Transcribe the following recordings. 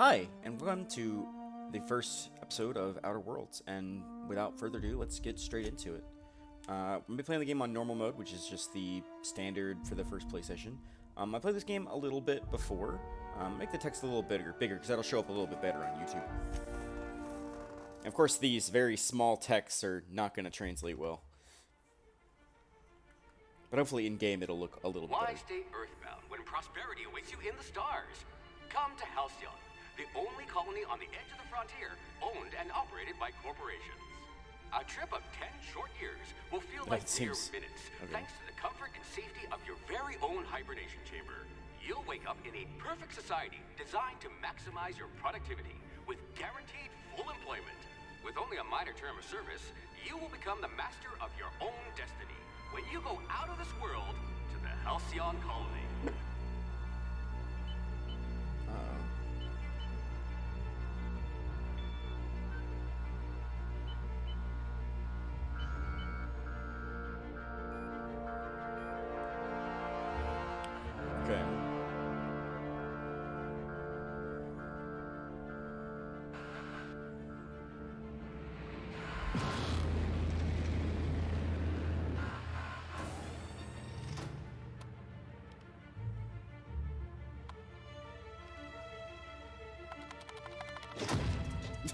Hi, and welcome to the first episode of Outer Worlds. And without further ado, let's get straight into it. Uh, I'm gonna be playing the game on normal mode, which is just the standard for the first play session. Um, I played this game a little bit before. Um, make the text a little bigger, bigger, because that'll show up a little bit better on YouTube. And of course, these very small texts are not going to translate well. But hopefully in game it'll look a little bit Why better. stay earthbound when prosperity awaits you in the stars? Come to Halcyon, the only colony on the edge of the frontier, owned and operated by corporations. A trip of 10 short years will feel like mere minutes, okay. thanks to the comfort and safety of your very own hibernation chamber. You'll wake up in a perfect society designed to maximize your productivity with guaranteed full employment. With only a minor term of service, you will become the master of your own destiny when you go out of this world to the Halcyon colony. Uh-oh. Okay.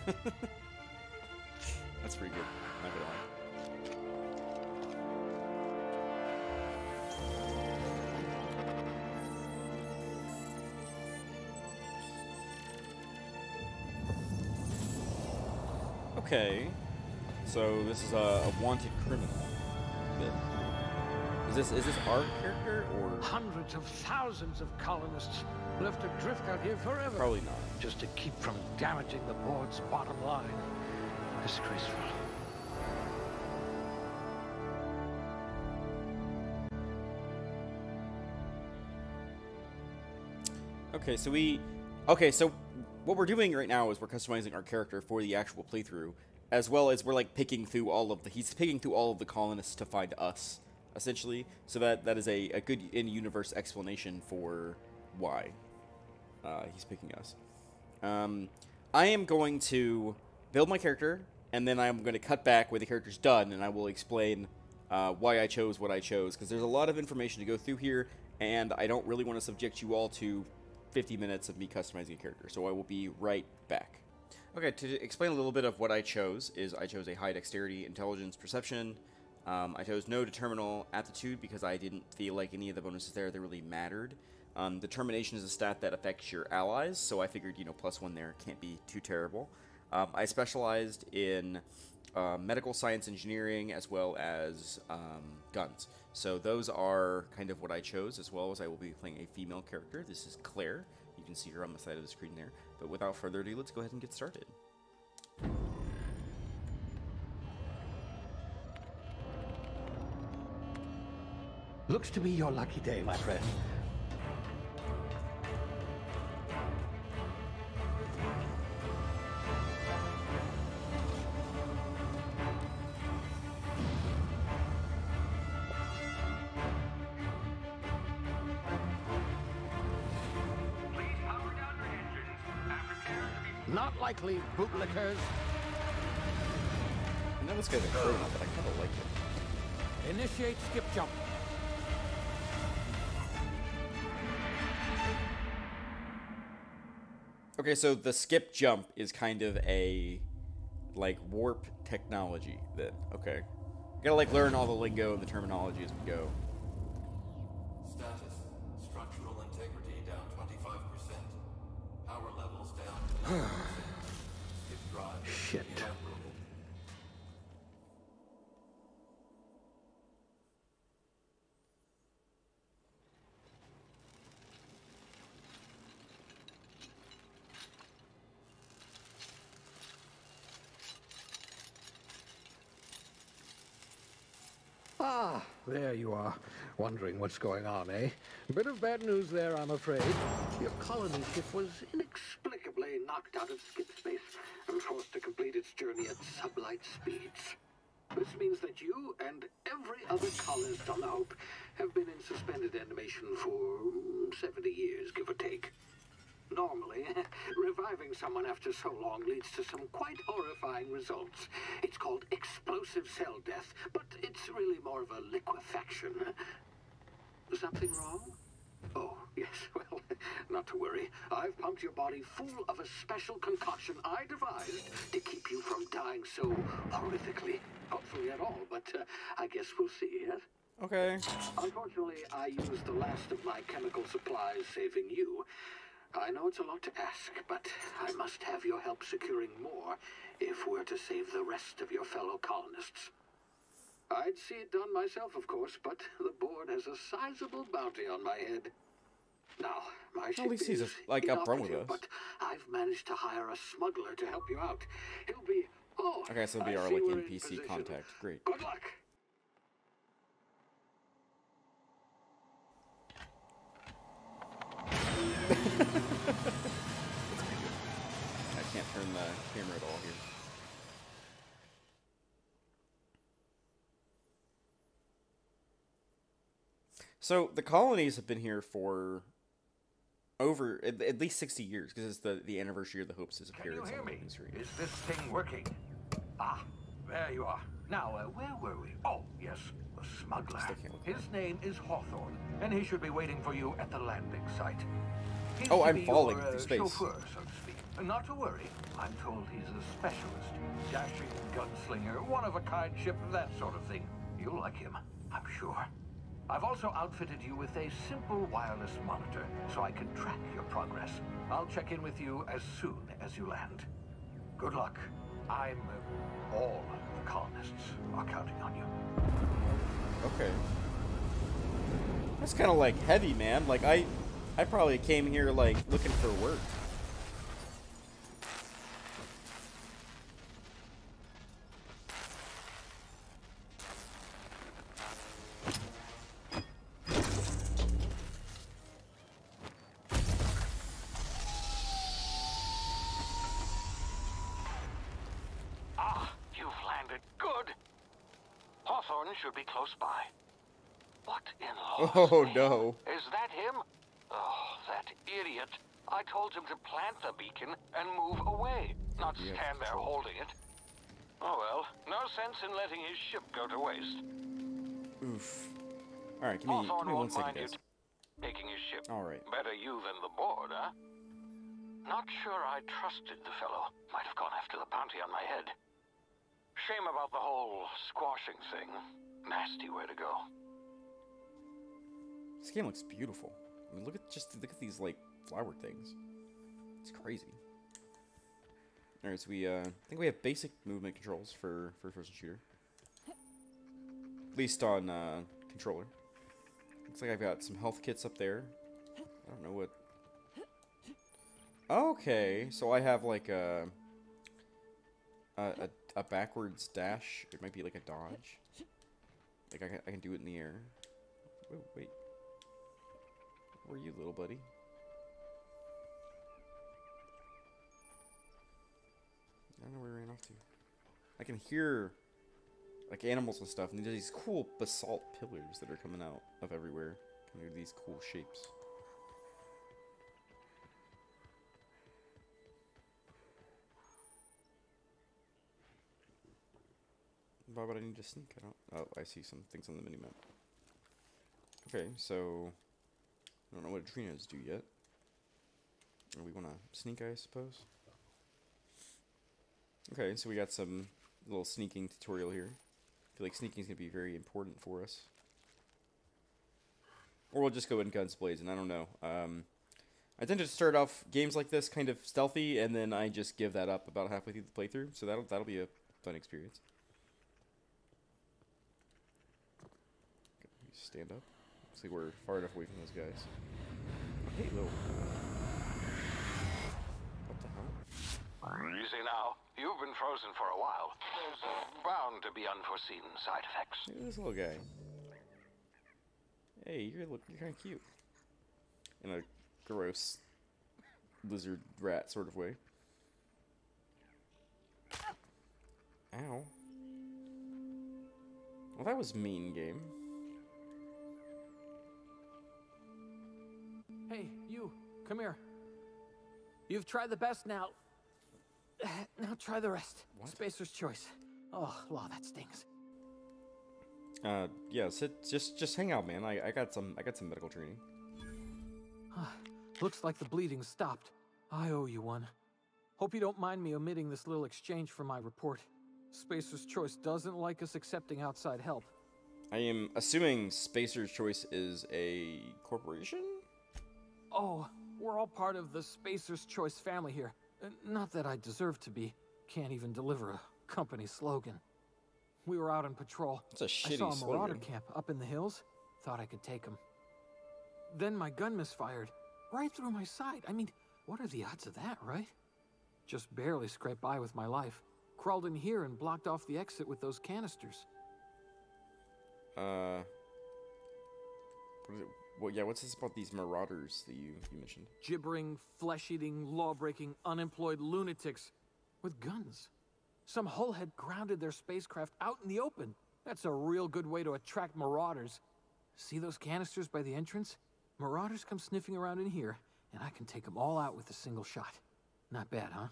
That's pretty good. Not gonna lie. Okay, so this is a, a wanted criminal. Is this is this our character or Hundreds of thousands of colonists left adrift out here forever. probably not? Just to keep from damaging the board's bottom line. Disgraceful. Okay, so we. Okay, so what we're doing right now is we're customizing our character for the actual playthrough, as well as we're like picking through all of the. He's picking through all of the colonists to find us, essentially. So that that is a, a good in-universe explanation for why uh, he's picking us. Um, I am going to build my character, and then I'm going to cut back where the character's done, and I will explain uh, why I chose what I chose, because there's a lot of information to go through here, and I don't really want to subject you all to 50 minutes of me customizing a character, so I will be right back. Okay, to explain a little bit of what I chose, is I chose a high dexterity, intelligence, perception. Um, I chose no determinal aptitude because I didn't feel like any of the bonuses there that really mattered. Um, determination is a stat that affects your allies, so I figured, you know, plus one there can't be too terrible. Um, I specialized in uh, medical science engineering as well as um, guns. So those are kind of what I chose, as well as I will be playing a female character. This is Claire. You can see her on the side of the screen there. But without further ado, let's go ahead and get started. Looks to be your lucky day, my friend. Bootlickers. I know this guy's a criminal, but I kind of like it. Initiate skip jump. Okay, so the skip jump is kind of a like warp technology. Then okay, gotta like learn all the lingo and the terminology as we go. Status. Structural integrity down 25%. Power levels down to 90%. Skip drive. Shit. Inoperable. Ah, there you are. Wondering what's going on, eh? Bit of bad news there, I'm afraid. Your colony ship was inexplicably knocked out of skip space and forced to complete its journey at sublight speeds. This means that you and every other colonist on the Hope have been in suspended animation for mm, 70 years, give or take. Normally, reviving someone after so long leads to some quite horrifying results. It's called explosive cell death, but it's really more of a liquefaction. Something wrong? Oh, yes, well, not to worry. I've pumped your body full of a special concoction I devised to keep you from dying so horrifically. Hopefully at all, but uh, I guess we'll see, yes? Okay. Unfortunately, I used the last of my chemical supplies saving you. I know it's a lot to ask, but I must have your help securing more if we're to save the rest of your fellow colonists. I'd see it done myself, of course, but the board has a sizable bounty on my head. Now, my ship least he's, is like, upfront with us. But I've managed to hire a smuggler to help you out. He'll be oh, Okay, so it'll be I our like NPC contact. Great. Good luck. I can't turn the camera at all here. So the colonies have been here for over at, at least sixty years because it's the, the anniversary of the Hope's disappearance. Can you hear me? Is this thing working? Ah, there you are. Now, uh, where were we? Oh, yes, the smuggler. Still can't look His name is Hawthorne, and he should be waiting for you at the landing site. He's Oh, I'm falling your, through uh, space. Chauffeur, so to speak. Not to worry. I'm told he's a specialist, dashing gunslinger, one-of-a-kind ship, that sort of thing. You'll like him, I'm sure. I've also outfitted you with a simple wireless monitor so I can track your progress. I'll check in with you as soon as you land. Good luck. I'm. uh, all colonists are counting on you. Okay. That's kind of like heavy, man. Like I, I probably came here like looking for work. Oh, no. Is that him? Oh, that idiot. I told him to plant the beacon and move away, not stand there holding it. Oh well, no sense in letting his ship go to waste. Oof. All right, give me, give Hawthorne me one you guys. taking his ship. All right. Better you than the board, huh? Not sure I trusted the fellow. Might have gone after the bounty on my head. Shame about the whole squashing thing. Nasty way to go. This game looks beautiful. I mean, look at just look at these like flower things. It's crazy. All right, so we uh, I think we have basic movement controls for for first shooter. At least on uh, controller. Looks like I've got some health kits up there. I don't know what. Okay, so I have like a a, a, a backwards dash. It might be like a dodge. Like I can, I can do it in the air. Wait, wait. Where are you, little buddy? I don't know where he ran off to. I can hear like animals and stuff, and there's these cool basalt pillars that are coming out of everywhere. Kind of these cool shapes. Why would I need to sneak? I don't. Oh, I see some things on the minimap. Okay, so I don't know what adrenos do yet. We want to sneak, I suppose. Okay, so we got some little sneaking tutorial here. I feel like sneaking is gonna be very important for us. Or we'll just go in guns blazing. I don't know. Um, I tend to start off games like this kind of stealthy, and then I just give that up about halfway through the playthrough. So that'll that'll be a fun experience. Stand up. Like we're far enough away from those guys. Hey, little. What the hell? Easy now. You've been frozen for a while. There's bound to be unforeseen side effects. Look at this little guy. Hey, you're look, you're kind of cute. In a gross lizard rat sort of way. Ow. Well, that was mean, game. Hey, you, come here. You've tried the best now. Now try the rest. Spacer's choice. Oh, law, that stings. Uh, yeah, sit, just just hang out, man. I, I got some I got some medical training. Huh. Looks like the bleeding stopped. I owe you one. Hope you don't mind me omitting this little exchange from my report. Spacer's Choice doesn't like us accepting outside help. I am assuming Spacer's Choice is a corporation. Oh, we're all part of the Spacer's Choice family here. Uh, Not that I deserve to be. Can't even deliver a company slogan. We were out on patrol. It's a I shitty I saw a marauder slogan. camp up in the hills. Thought I could take him. Then my gun misfired. Right through my side. I mean, what are the odds of that, right? Just barely scraped by with my life. Crawled in here and blocked off the exit with those canisters. Uh, what is it? Well, yeah. What's this about these marauders that you you mentioned? gibbering, flesh eating, law breaking, unemployed lunatics with guns. Some hullhead grounded their spacecraft out in the open. That's a real good way to attract marauders. See those canisters by the entrance? Marauders come sniffing around in here, and I can take them all out with a single shot. Not bad, huh?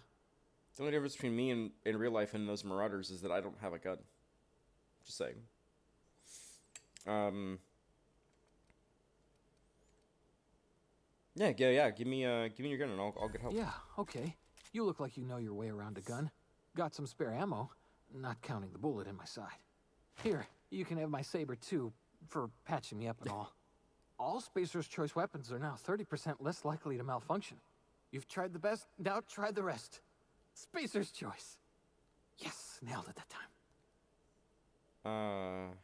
The only difference between me and in real life and those marauders is that I don't have a gun. Just saying. Um. Yeah, yeah, yeah. Give me, uh, give me your gun and I'll, I'll get help. Yeah, okay. You look like you know your way around a gun. Got some spare ammo, not counting the bullet in my side. Here, you can have my saber too, for patching me up and all. All Spacer's Choice weapons are now 30% less likely to malfunction. You've tried the best, now try the rest. Spacer's Choice. Yes, nailed it that time. Uh.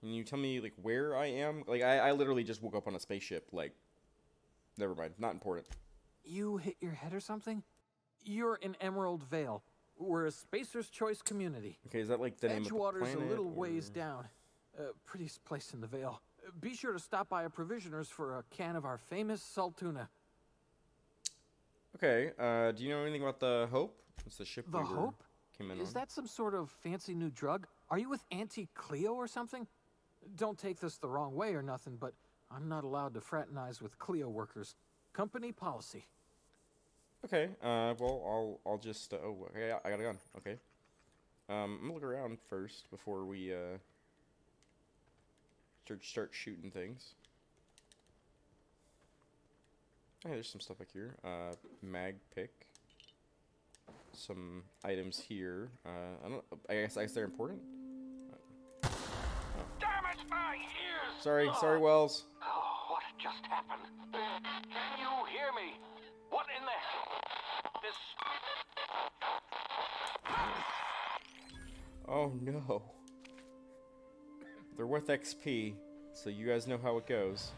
Can you tell me like where I am? Like I, I literally just woke up on a spaceship. Like, never mind. Not important. You hit your head or something? You're in Emerald Vale. We're a Spacer's Choice community. Okay, is that like the name of the Edgewater's planet? a little ways down. Uh, prettiest place in the Vale. Be sure to stop by a provisioner's for a can of our famous salt tuna. Okay. Uh, do you know anything about the Hope? It's the ship. The we were- Hope? Came in Is on. that some sort of fancy new drug? Are you with Auntie Cleo or something? Don't take this the wrong way or nothing, but I'm not allowed to fraternize with Cleo workers. Company policy. Okay. Uh, well, I'll I'll just. Uh, oh, okay. I got a gun. Okay. Um, I'm gonna look around first before we uh start start shooting things. Okay, there's some stuff back here. Uh, mag pick. Some items here. Uh, I don't. I guess I guess they're important. Sorry, sorry, Welles. Oh, what just happened? Can you hear me? What in the... This... Oh no. They're worth XP, so you guys know how it goes.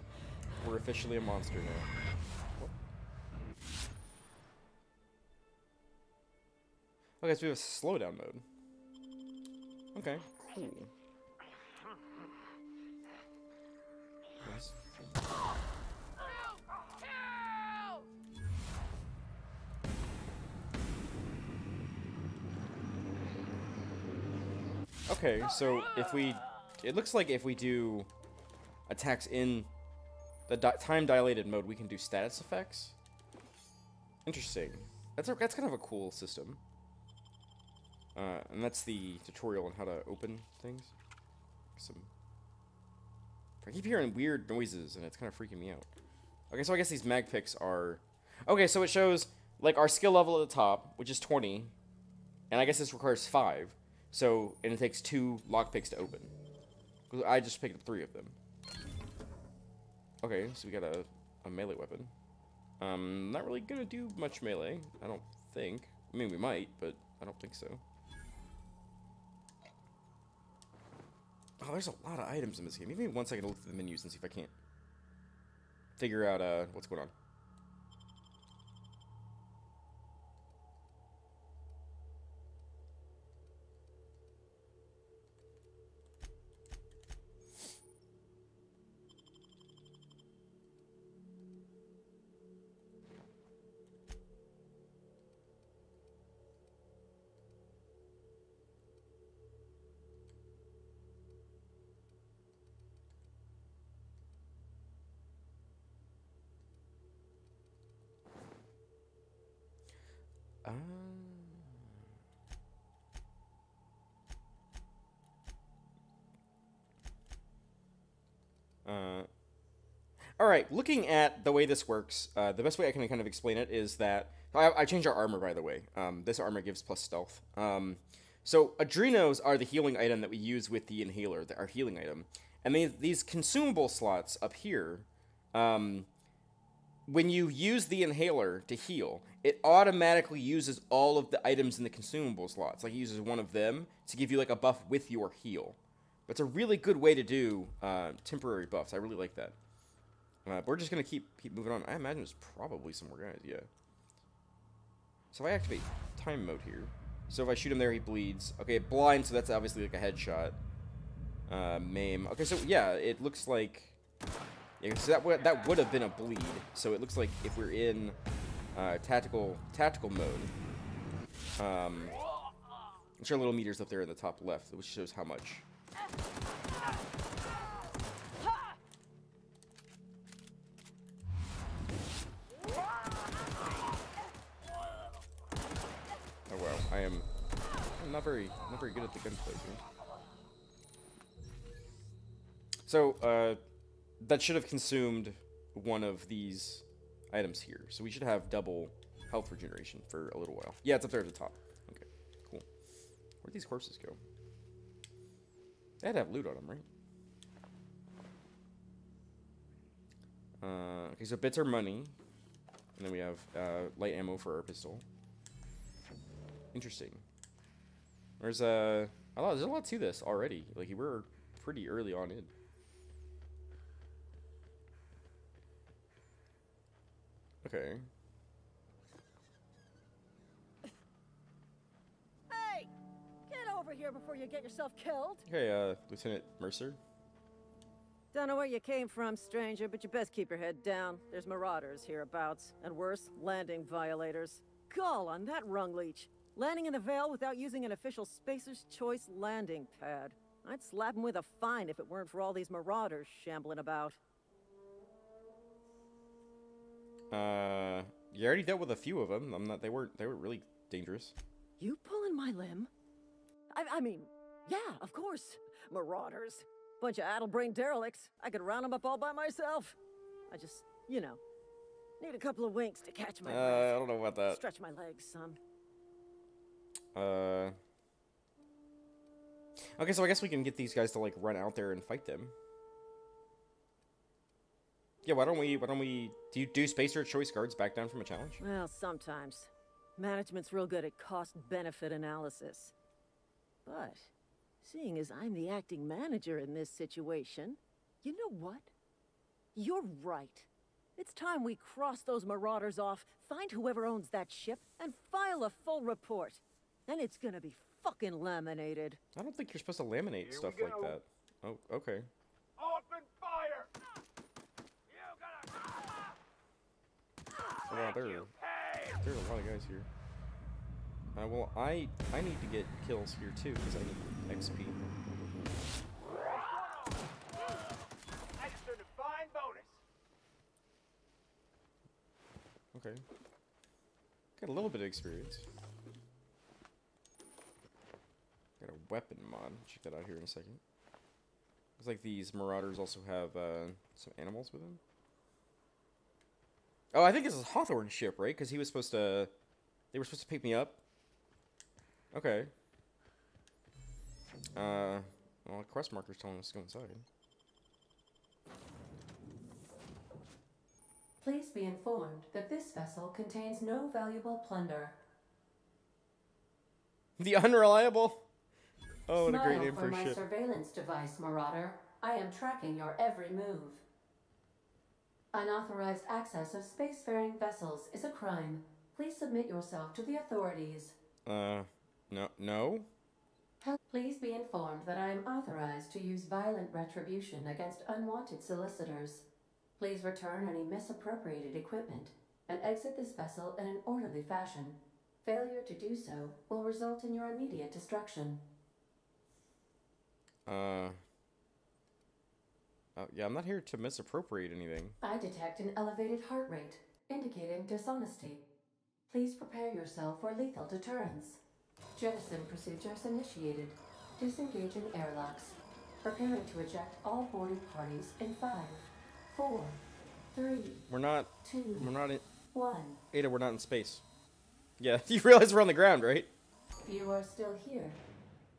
We're officially a monster now. Oh, okay, so we have a slowdown mode. Okay, cool. Okay, so if we, it looks like if we do attacks in the di- time dilated mode, we can do status effects. Interesting. That's a, that's kind of a cool system. Uh, and that's the tutorial on how to open things. Some. I keep hearing weird noises, and it's kind of freaking me out. Okay, so I guess these mag picks are. Okay, so it shows like our skill level at the top, which is 20, and I guess this requires five. So, and it takes two lockpicks to open. I just picked up three of them. Okay, so we got a, a melee weapon. Um, not really gonna do much melee, I don't think. I mean, we might, but I don't think so. Oh, there's a lot of items in this game. Give me one second to look through the menus and see if I can't figure out uh, what's going on. All right, looking at the way this works, uh, the best way I can kind of explain it is that I, I changed our armor, by the way. Um, this armor gives plus stealth. Um, so adrenos are the healing item that we use with the inhaler, the, our healing item, and they, these consumable slots up here. Um, when you use the inhaler to heal, it automatically uses all of the items in the consumable slots. Like it uses one of them to give you like a buff with your heal. But it's a really good way to do uh, temporary buffs. I really like that. Uh, we're just gonna keep keep moving on. I imagine there's probably some more guys. Yeah. So if I activate time mode here, so if I shoot him there, he bleeds. Okay, blind, so that's obviously like a headshot. Uh, maim. Okay, so yeah, it looks like yeah, so that that would have been a bleed. So it looks like if we're in uh, tactical tactical mode, um, which are little meters up there in the top left, which shows how much. I am not very not very good at the gunplay. Dude. So, uh, that should have consumed one of these items here. So we should have double health regeneration for a little while. Yeah, it's up there at the top. Okay, cool. Where'd these horses go? They had to have loot on them, right? Uh, okay, so bits are money. And then we have uh, light ammo for our pistol. Interesting. There's a... Uh, there's a lot to this already. Like, we're pretty early on in. Okay. Hey! Get over here before you get yourself killed. Okay, uh, Lieutenant Mercer. Don't know where you came from, stranger, but you best keep your head down. There's marauders hereabouts, and worse, landing violators. Gall on that rung leech. Landing in the Vale without using an official Spacer's Choice landing pad. I'd slap him with a fine if it weren't for all these marauders shambling about. Uh, you already dealt with a few of them. I'm not. They weren't. They were really dangerous. You pulling my limb? I, I mean, yeah, of course. Marauders. Bunch of addle-brained derelicts. I could round them up all by myself. I just, you know, need a couple of winks to catch my Uh, breath. I don't know about that. Stretch my legs some. Uh. Okay, so I guess we can get these guys to like run out there and fight them. Yeah, why don't we? Why don't we? Do you do spacer choice guards back down from a challenge? Well, sometimes. Management's real good at cost-benefit analysis. But, seeing as I'm the acting manager in this situation, you know what? You're right. It's time we cross those marauders off, find whoever owns that ship, and file a full report. And it's gonna be fucking laminated. I don't think you're supposed to laminate Here stuff like that. Oh, okay. Open fire! Oh, wow, there, there's a lot of guys here. Uh, well, I I need to get kills here too because I need XP. Extra divine bonus! Okay. Got a little bit of experience. Got a weapon mod. Check that out here in a second. Looks like these marauders also have uh, some animals with them. Oh, I think this is Hawthorne's ship, right? Because he was supposed to. They were supposed to pick me up. Okay. Uh, well, quest marker's telling us to go inside. Please be informed that this vessel contains no valuable plunder. The unreliable. Oh, what a great Smile name for a my ship. surveillance device, Marauder. I am tracking your every move. Unauthorized access of spacefaring vessels is a crime. Please submit yourself to the authorities. Uh, no, no. Please be informed that I am authorized to use violent retribution against unwanted solicitors. Please return any misappropriated equipment and exit this vessel in an orderly fashion. Failure to do so will result in your immediate destruction. Uh. Oh, yeah, I'm not here to misappropriate anything. I detect an elevated heart rate, indicating dishonesty. Please prepare yourself for lethal deterrence. Jettison procedures initiated. Disengaging airlocks. Preparing to eject all boarding parties in five, four, three, We're not. two, We're not in. one. Ada, we're not in space. Yeah, you realize we're on the ground, right? You are still here.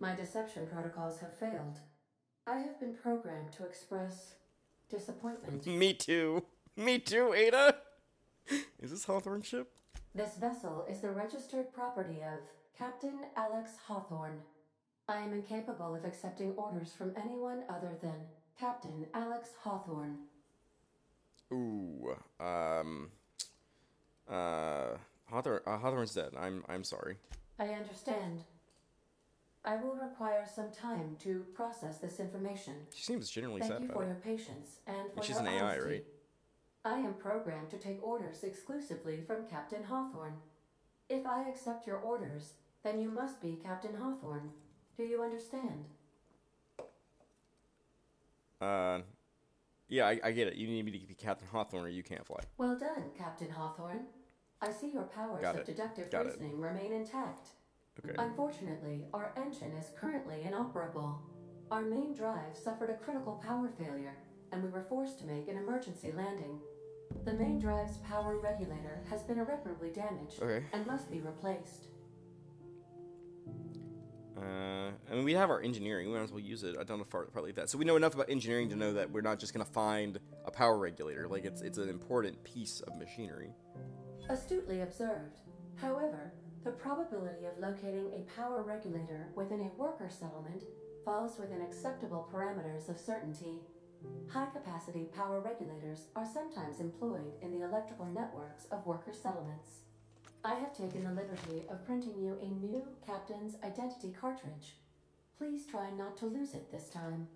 My deception protocols have failed. I have been programmed to express disappointment. Me too. Me too, Ada. Is this Hawthorne ship? This vessel is the registered property of Captain Alex Hawthorne. I am incapable of accepting orders from anyone other than Captain Alex Hawthorne. Ooh. Um. Uh. Hawthorne. Uh, Hawthorne's dead. I'm. I'm sorry. I understand. I will require some time to process this information. She seems genuinely Thank you for it. your patience and for she's your an AI, honesty. right? I am programmed to take orders exclusively from Captain Hawthorne. If I accept your orders, then you must be Captain Hawthorne. Do you understand? Uh. Yeah, I, I get it. You need me to be Captain Hawthorne, or you can't fly. Well done, Captain Hawthorne. I see your powers Got of it. deductive Got it. reasoning remain intact. Okay. Unfortunately, our engine is currently inoperable. Our main drive suffered a critical power failure, and we were forced to make an emergency landing. The main drive's power regulator has been irreparably damaged Okay. and must be replaced. Uh, I mean, we have our engineering. We might as well use it. I don't know if part like that. So we know enough about engineering to know that we're not just gonna find a power regulator. Like it's it's an important piece of machinery. Astutely observed. However, the probability of locating a power regulator within a worker settlement falls within acceptable parameters of certainty. High capacity power regulators are sometimes employed in the electrical networks of worker settlements. I have taken the liberty of printing you a new captain's identity cartridge. Please try not to lose it this time.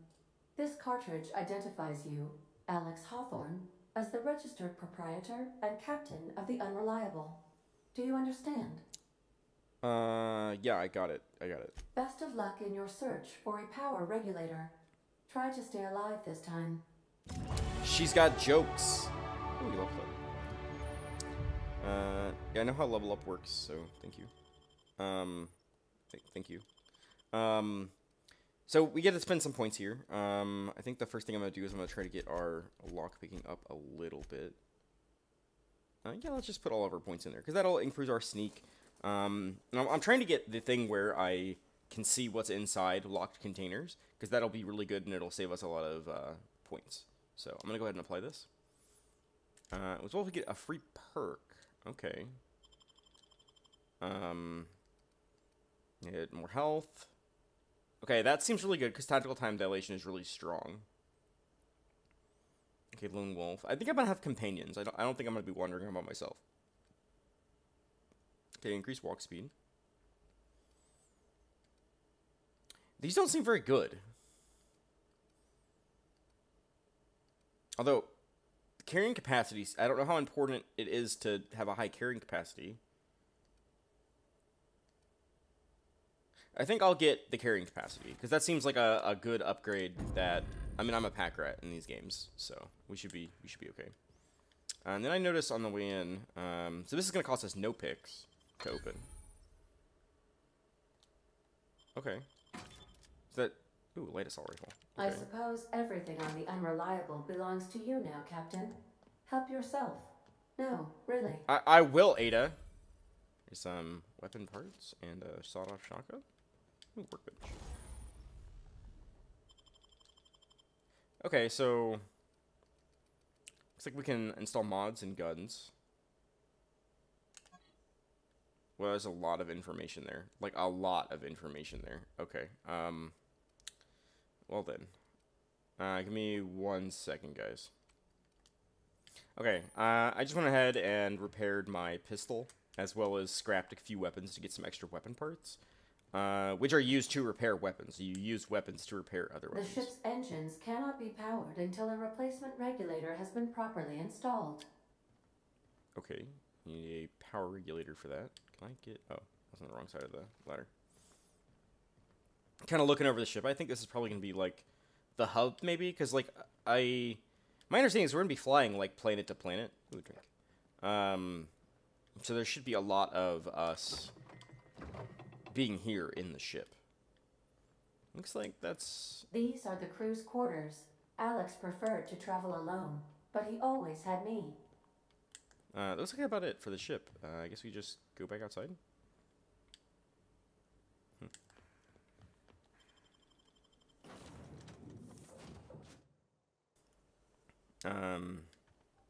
This cartridge identifies you, Alex Hawthorne, as the registered proprietor and captain of the Unreliable. Do you understand? Uh, yeah, I got it. I got it. Best of luck in your search for a power regulator. Try to stay alive this time. She's got jokes. Ooh, you leveled up. Uh, yeah, I know how level up works, so thank you. Um, th- thank you. Um, so we get to spend some points here. Um, I think the first thing I'm gonna do is I'm gonna try to get our lock picking up a little bit. Uh, yeah, let's just put all of our points in there because that'll improve our sneak. Um, I'm, I'm trying to get the thing where I can see what's inside locked containers because that'll be really good and it'll save us a lot of uh, points. So I'm gonna go ahead and apply this. Uh, as well we get a free perk. Okay. Um. Get more health. Okay, that seems really good because tactical time dilation is really strong. Okay, lone wolf. I think I'm gonna have companions. I don't. I don't think I'm gonna be wandering about myself. Increase walk speed. These don't seem very good. Although, carrying capacities, I don't know how important it is to have a high carrying capacity. I think I'll get the carrying capacity because that seems like a, a good upgrade. That I mean, I'm a pack rat in these games, so we should be we should be okay. And then I noticed on the way in, um, so this is gonna cost us no picks to open. Okay. Is that ooh light assault rifle? I suppose everything on the Unreliable belongs to you now, Captain. Help yourself. No, really. I, I will, Ada. Here's some weapon parts and a sawed-off shotgun. Ooh, workbench. Okay, so looks like we can install mods and guns. Well, there's a lot of information there, like a lot of information there. Okay. Um. Well then, uh, give me one second, guys. Okay, uh, I just went ahead and repaired my pistol, as well as scrapped a few weapons to get some extra weapon parts, uh, which are used to repair weapons. You use weapons to repair other weapons. The ship's engines cannot be powered until a replacement regulator has been properly installed. Okay, you need a power regulator for that. Can I get? Oh, I was on the wrong side of the ladder. Kind of looking over the ship. I think this is probably gonna be like the hub, maybe, because like I, my understanding is we're gonna be flying like planet to planet. Ooh, drink. Um, So there should be a lot of us being here in the ship. Looks like that's These are the crew's quarters. Alex preferred to travel alone, but he always had me. uh, that looks like about it for the ship. Uh, I guess we just go back outside. Hmm. Um.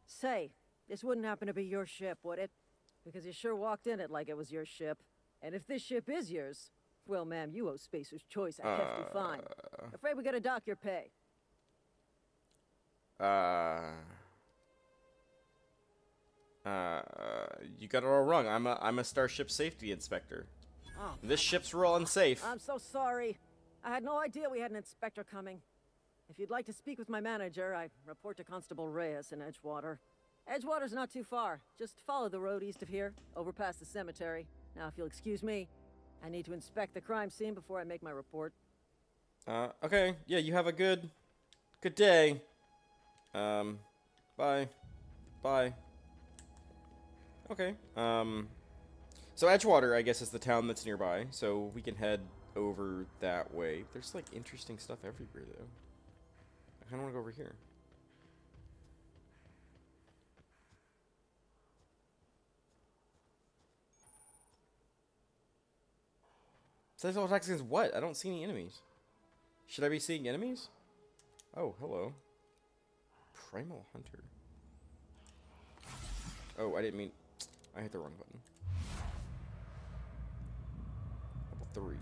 Say, this wouldn't happen to be your ship, would it? Because you sure walked in it like it was your ship. And if this ship is yours, well, ma'am, you owe Spacer's Choice a hefty fine. Afraid we gotta dock your pay. Uh. Uh, you got it all wrong. I'm a I'm a starship safety inspector. Oh, This ship's real unsafe. I'm so sorry. I had no idea we had an inspector coming. If you'd like to speak with my manager, I report to Constable Reyes in Edgewater. Edgewater's not too far. Just follow the road east of here, over past the cemetery. Now, if you'll excuse me, I need to inspect the crime scene before I make my report. Uh, okay. Yeah, you have a good, good day. Um, bye, bye. Okay. Um, so Edgewater, I guess, is the town that's nearby. So we can head over that way. There's like interesting stuff everywhere, though. I kind of want to go over here. All attacks against what? I don't see any enemies. Should I be seeing enemies? Oh, hello. Primal Hunter. Oh, I didn't mean... I hit the wrong button. Level 3.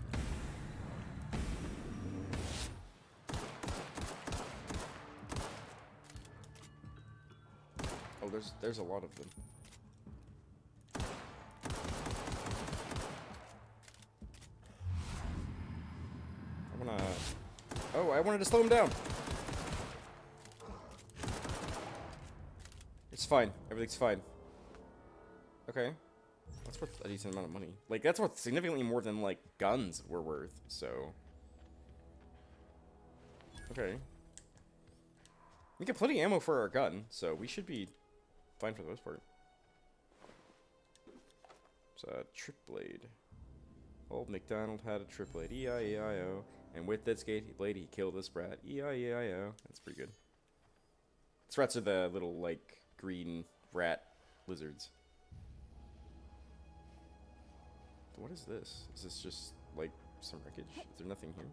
Oh, there's there's a lot of them. I wanna... Oh, I wanted to slow him down. It's fine. Everything's fine. Okay. That's worth a decent amount of money. Like, that's worth significantly more than, like, guns were worth, so... Okay. We get plenty of ammo for our gun, so we should be fine for the most part. It's a trip blade. Old MacDonald had a trip blade, E-I-E-I-O. And with that skate blade, he killed a sprat, E-I-E-I-O. That's pretty good. Sprats are the little, like, green rat lizards. What is this? Is this just, like, some wreckage? Is there nothing here?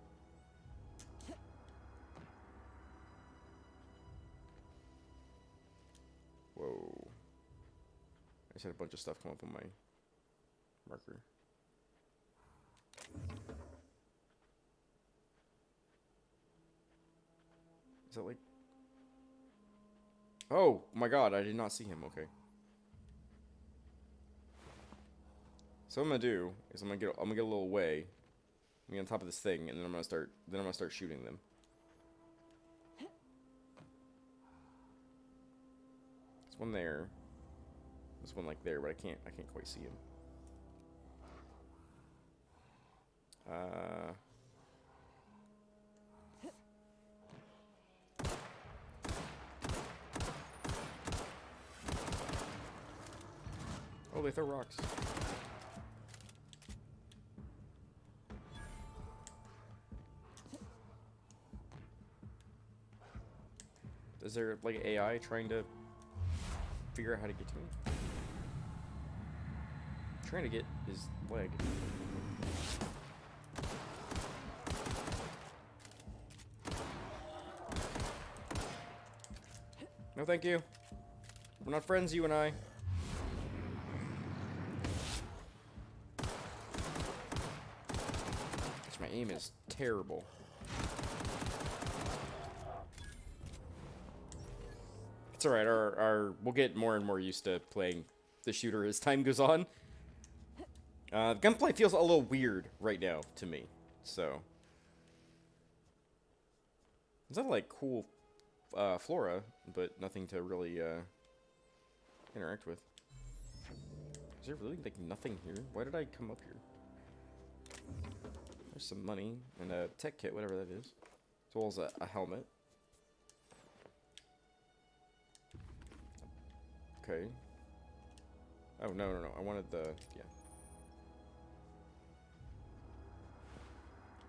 Whoa. I just had a bunch of stuff come up on my marker. Is that like... Oh my god, I did not see him, okay. So what I'm gonna do is I'm gonna get I'm gonna get a little way. I'm gonna get on top of this thing and then I'm gonna start then I'm gonna start shooting them. There's one there. There's one like there, but I can't I can't quite see him. Uh Oh, they throw rocks. Is there like AI trying to figure out how to get to me? trying to get his leg. No, thank you. We're not friends, you and I. My aim is terrible. It's alright, our, our we'll get more and more used to playing the shooter as time goes on. Uh, gunplay feels a little weird right now to me, so. Is that like cool uh, flora, but nothing to really uh, interact with? Is there really like nothing here? Why did I come up here? There's some money and a tech kit, whatever that is, as well as a, a helmet. Okay. Oh, no, no, no. I wanted the... Yeah.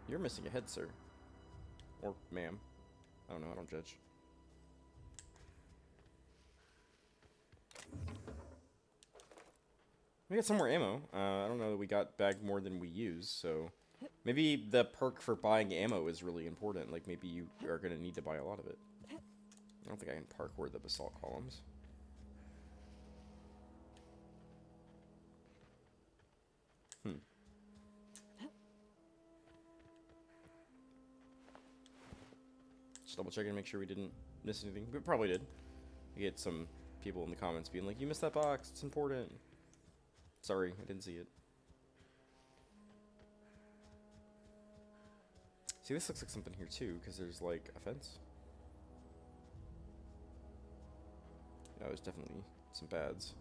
You're missing a head, sir. Or ma'am. I don't know. I don't judge. We got some more ammo. Uh, I don't know that we got bagged more than we use, so... Maybe the perk for buying ammo is really important. Like, maybe you are going to need to buy a lot of it. I don't think I can parkour the basalt columns. Just double checking to make sure we didn't miss anything. We probably did. We get some people in the comments being like, you missed that box, it's important. Sorry, I didn't see it. See, this looks like something here too, because there's like a fence. Yeah, there's definitely some bads.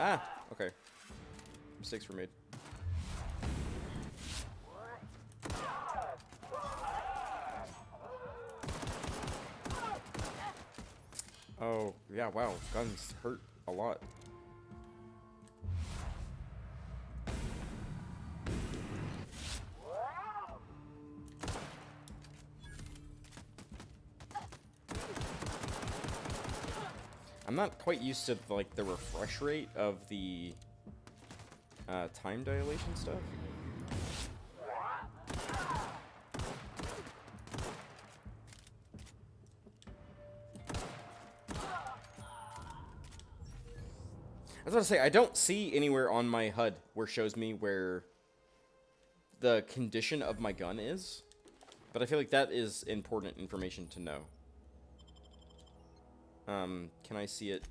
Ah, okay. Mistakes were made. Oh, yeah, wow. Guns hurt a lot. Not quite used to like the refresh rate of the uh, time dilation stuff. I was to say, I don't see anywhere on my HUD where shows me where the condition of my gun is. But I feel like that is important information to know. Um, can I see it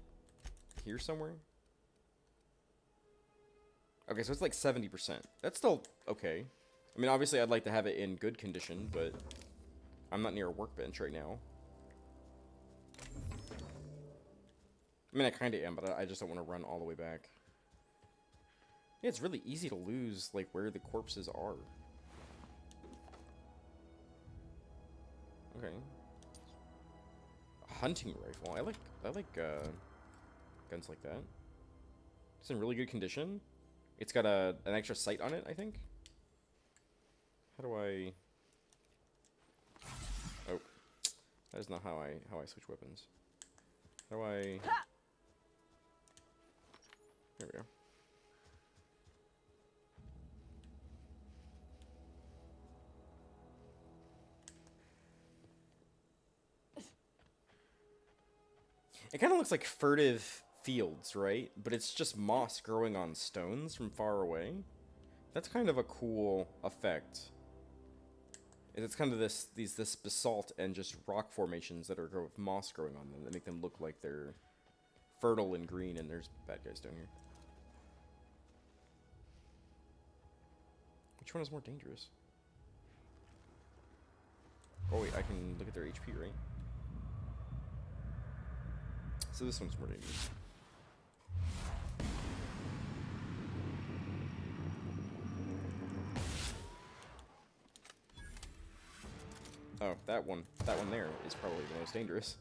here somewhere? Okay, so it's like 70%. That's still okay. I mean, obviously I'd like to have it in good condition, but I'm not near a workbench right now. I mean, I kind of am, but I just don't want to run all the way back. Yeah, it's really easy to lose, like, where the corpses are. Okay. Hunting rifle. I like, I like, uh, guns like that. It's in really good condition. It's got a an extra sight on it, I think. How do I... Oh. That is not how I, how I switch weapons. How do I... There we go. It kind of looks like furtive fields, right? But it's just moss growing on stones from far away. That's kind of a cool effect. And It's kind of this these this basalt and just rock formations that are with moss growing on them that make them look like they're fertile and green. And there's bad guys down here. Which one is more dangerous? Oh wait, I can look at their HP, right? So this one's more dangerous. Oh, that one. That one there is probably the most dangerous.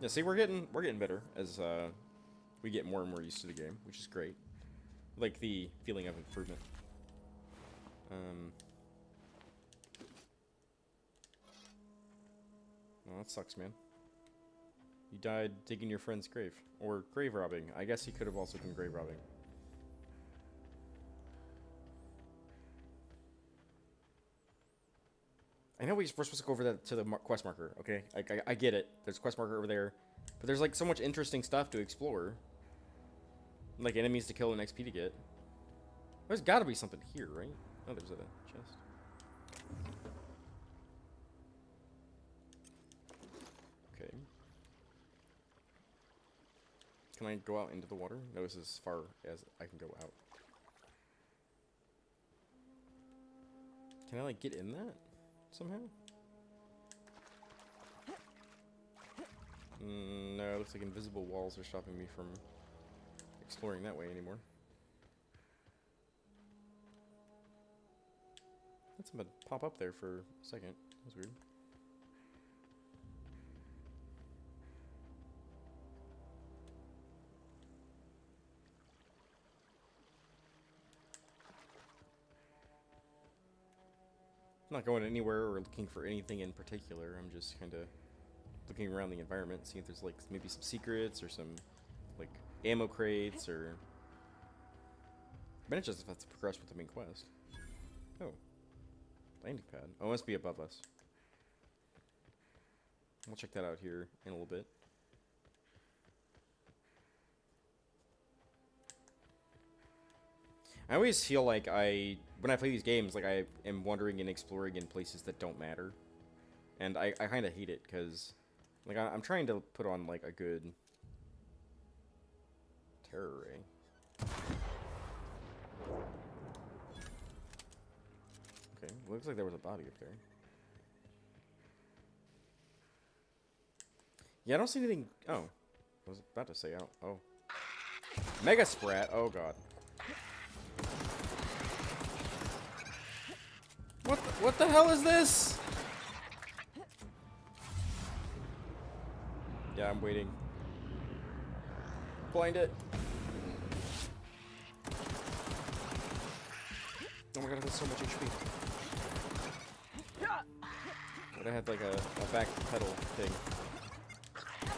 Yeah, see, we're getting we're getting better as uh, we get more and more used to the game, which is great. Like the feeling of improvement. Um. That sucks, man. You died digging your friend's grave. Or grave robbing. I guess he could have also been grave robbing. I know we're supposed to go over that to the quest marker, okay? I, I, I, get it. There's quest marker over there. But there's like so much interesting stuff to explore. Like enemies to kill and XP to get. There's gotta be something here, right? Oh, there's a Can I go out into the water? No, it's as far as I can go out. Can I, like, get in that? Somehow? Mm, no, looks like invisible walls are stopping me from exploring that way anymore. That's gonna pop up there for a second. That's weird. Not going anywhere or looking for anything in particular. I'm just kind of looking around the environment, seeing if there's like maybe some secrets or some like ammo crates or. Just have to progress with the main quest. Oh, landing pad. Oh, it must be above us. We'll check that out here in a little bit. I always feel like I, when I play these games, like I am wandering and exploring in places that don't matter. And I, I kind of hate it, because, like, I, I'm trying to put on, like, a good terror ray. Okay, looks like there was a body up there. Yeah, I don't see anything. Oh, I was about to say, oh, oh. Mega Sprat, oh god. What the, hell is this? Yeah, I'm waiting. Blind it. Oh my god, it has so much HP. But I had like a, a back pedal thing.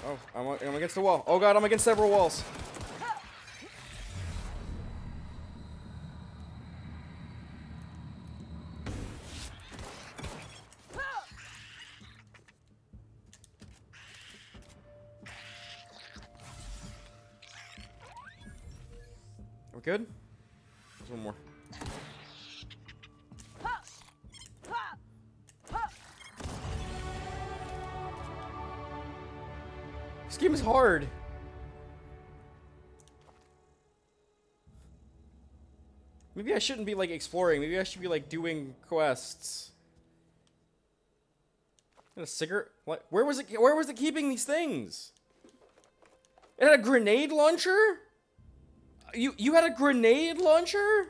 Oh, I'm, I'm against the wall. Oh god, I'm against several walls. This game is hard. Maybe I shouldn't be like exploring. Maybe I should be like doing quests. A cigarette? What? Where was it? Where was it keeping these things? It had a grenade launcher. You you had a grenade launcher?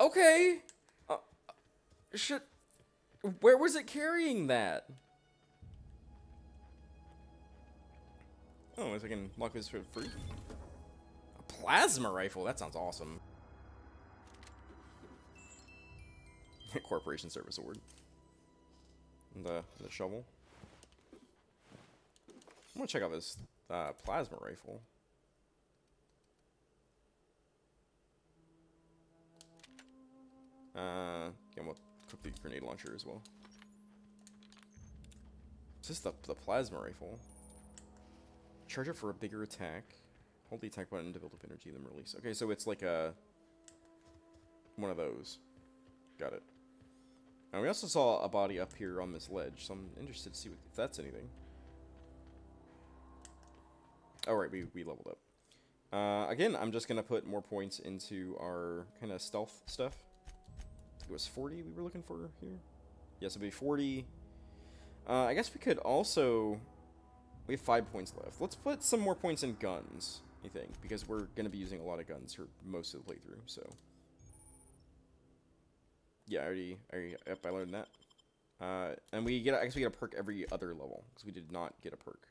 Okay. Uh, should. Where was it carrying that? Oh, is I can lock this for free? A plasma rifle? That sounds awesome. Corporation Service Award. The, the shovel. I'm gonna check out this uh, plasma rifle. Uh, yeah, we'll cook the grenade launcher as well. Is this the, the plasma rifle? Charge it for a bigger attack. Hold the attack button to build up energy, then release. Okay, so it's like a... One of those. Got it. And we also saw a body up here on this ledge, so I'm interested to see what, if that's anything. Oh, right, we, we leveled up. Uh, again, I'm just going to put more points into our kind of stealth stuff. It was 40 we were looking for here. Yes, it'd be 40. Uh, I guess we could also... We have five points left. Let's put some more points in guns, I think, because we're going to be using a lot of guns for most of the playthrough, so... Yeah, I already, I already, yep, I learned that. Uh, and we get, I guess we get a perk every other level, because we did not get a perk.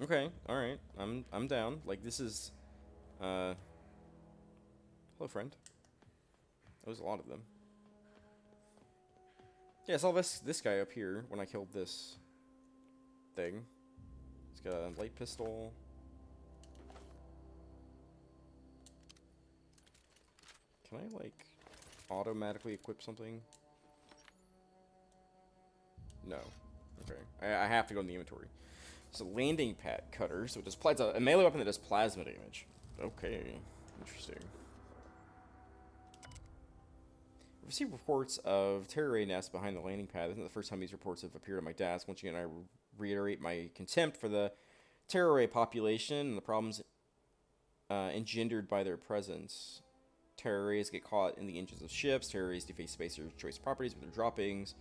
Okay, alright, I'm, I'm down. Like, this is, uh, hello friend. There's a lot of them. Yeah, I saw this, this guy up here when I killed this thing. He's got a light pistol. Can I, like, automatically equip something? No. Okay. I, I have to go in the inventory. It's a landing pad cutter. So it does plasma, a melee weapon that does plasma damage. Okay. Interesting. Received reports of terror ray nests behind the landing pad. This isn't the first time these reports have appeared on my desk. Once again, I reiterate my contempt for the terror ray population and the problems uh, engendered by their presence. Terror rays get caught in the engines of ships. Terror rays deface spacer choice properties with their droppings.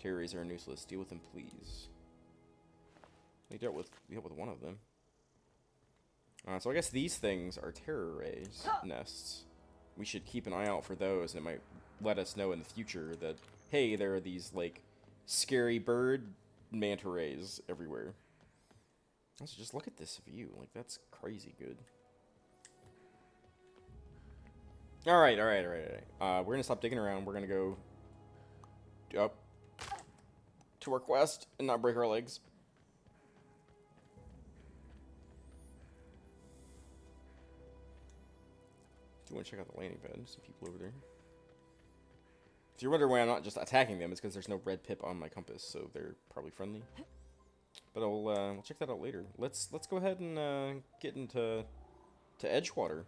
Terror rays are useless. Deal with them, please. We dealt with dealt with one of them. Uh, so I guess these things are terror rays nests. We should keep an eye out for those, and it might let us know in the future that hey, there are these like scary bird manta rays everywhere. Also, just look at this view. Like that's crazy good. All right, all right, all right, all right. Uh, we're gonna stop digging around. We're gonna go up to our quest and not break our legs. Do you want to check out the landing pad? Some people over there. If you're wondering why I'm not just attacking them, it's because there's no red pip on my compass, so they're probably friendly. But I'll uh, we'll check that out later. Let's let's go ahead and uh, get into to Edgewater.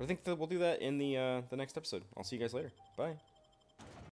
I think that we'll do that in the uh, the next episode. I'll see you guys later. Bye.